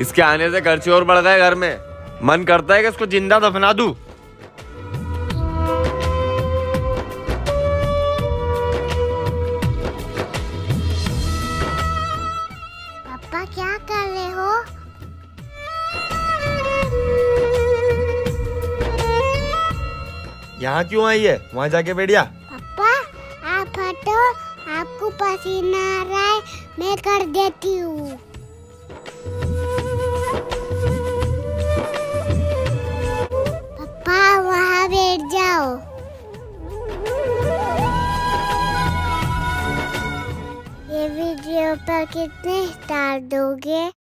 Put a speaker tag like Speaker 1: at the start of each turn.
Speaker 1: इसके आने से खर्चे और बढ़ गए घर में। मन करता है कि इसको ज़िंदा दफना दूँ।
Speaker 2: पापा क्या कर रहे हो?
Speaker 1: यहाँ क्यों आई है? वहाँ जाके बैठ जा
Speaker 2: पापा आप हटो आपको पसीना आ रहा है मैं कर देती हूँ। बैठ जाओ। ये वीडियो पर कितने स्टार दोगे?